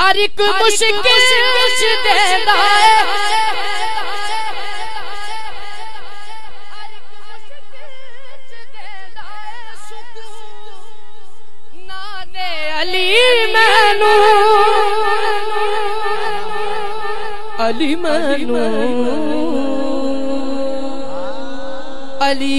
ਹਰ ਇੱਕ ਮੁਸ਼ਕਿਲ ਪੁੱਛਦਾ ਹੈ ਅਲੀ ਮੈਨੂੰ ਅਲੀ ਮੈਨੂੰ Ali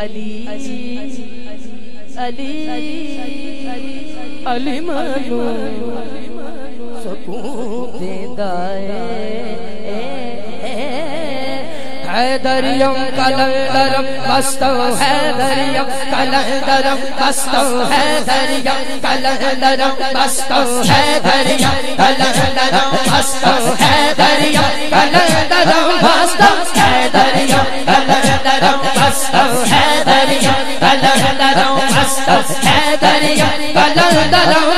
Ali Ali Ali Ali Ali Ali دیندہ حیدریم کلندرم بستم حیدریم کلندرم بستم حیدریم کلندرم بستم حیدریم کلندرم بستم حیدریم کلندرم بستم حیدریم کلندرم بستم حیدریم کلندرم بستم حیدریم کلندرم بستم حیدریم کلندرم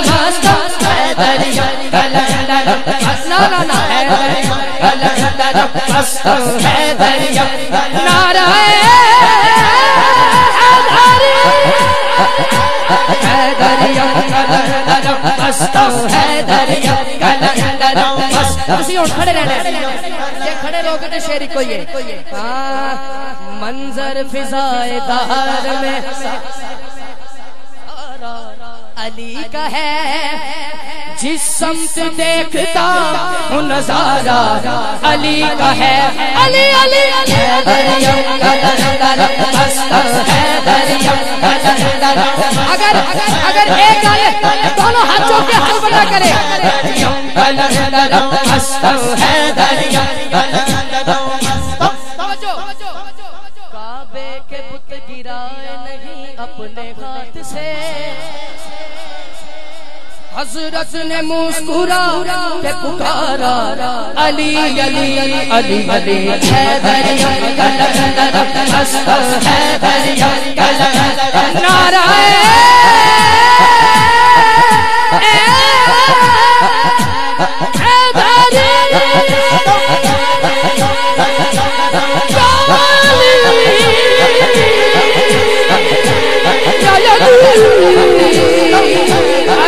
کھڑے رہنے کھڑے شیری کوئی منظر فضائے دار میں علی کا ہے جس سمت دیکھتا ہوں نظارہ علی کا ہے۔ علی علی اگر اگر ایک آئے دونوں ہاتھوں کے حل بنا کرے۔ کعبے کے بت گرائے نہیں اپنے ہاتھ سے۔ حضرت نے مسکرا کے پکارا علی علی علی علی ہے دریا کلک نعرہ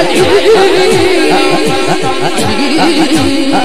Ali, Ali. Ali.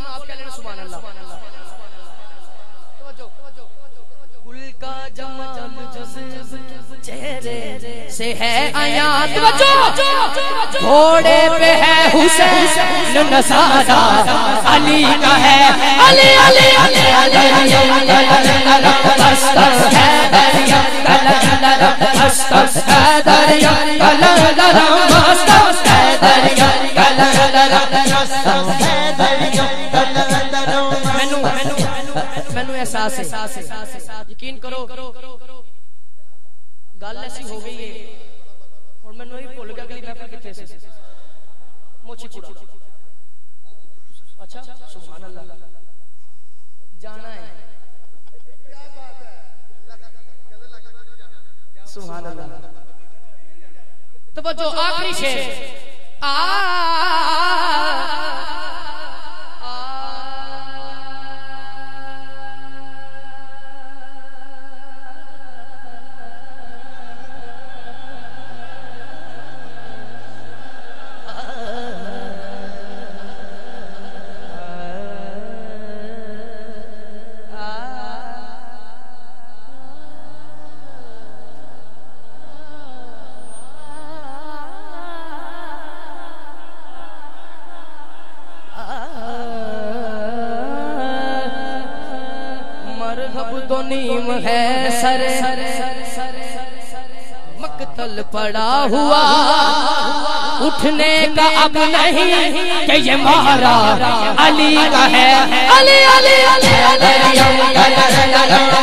میں آپ کہہ لینا سبحان اللہ گل کا جمال جزو چہرے سے ہے آیا گھوڑے پہ ہے حسین نسارا علی کا ہے علی علی علی علی علی بستر احساس ہے۔ یقین کرو۔ گل ایسی ہو گئی ہے۔ اور میں نہیں بھول گیا اگلی محفل کتنے سے۔ موچی پورا۔ اچھا سبحان اللہ جانا ہے۔ سبحان اللہ توجہ، آخری شعر۔ آ مرغب تو نیم ہے سر مقتل پڑا ہوا اٹھنے کا اب نہیں کہ یہ مارا علی کا ہے علی علی علی علی علی علی علی علی علی